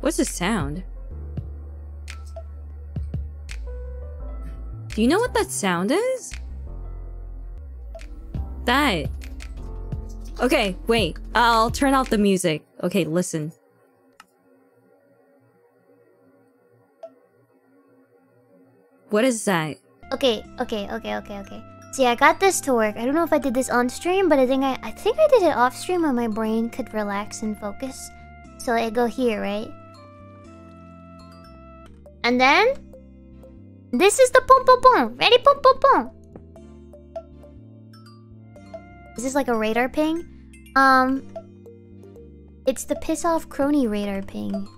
What's the sound? Do you know what that sound is? That. Okay, wait. I'll turn off the music. Okay, listen. What is that? Okay, okay, okay, okay, okay. See, I got this to work. I don't know if I did this on stream, but I think I I think I did it off stream when my brain could relax and focus. So I go here, right? And then this is the pom pom pom. Ready pom pom pom. Is this like a radar ping? Um It's the piss off Kronii radar ping.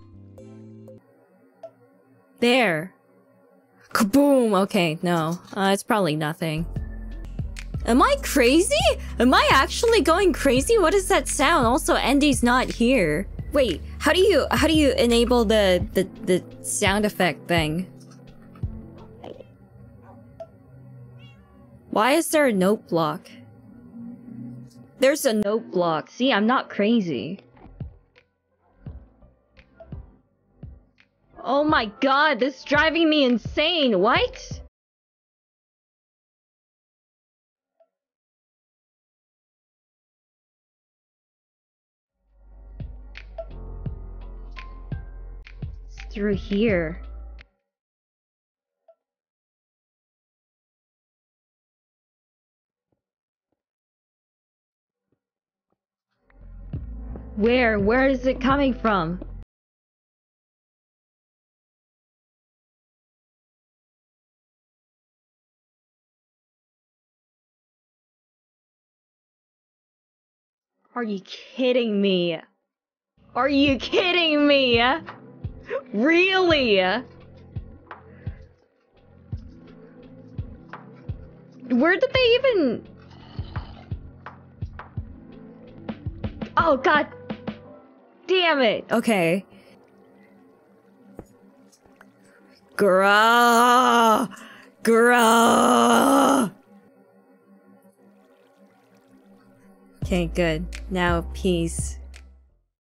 There. Kaboom! Okay, no. Uh, it's probably nothing. Am I crazy? Am I actually going crazy? What is that sound? Also, Andy's not here. Wait, how do you how do you enable the the, the sound effect thing? Why is there a note block? There's a note block. See, I'm not crazy. Oh my god, this is driving me insane. What? Through here. Where? Where is it coming from? Are you kidding me? Are you kidding me? Really? Where did they even... Oh, god damn it. Okay. Grah! Grah! Okay, good. Now, peace.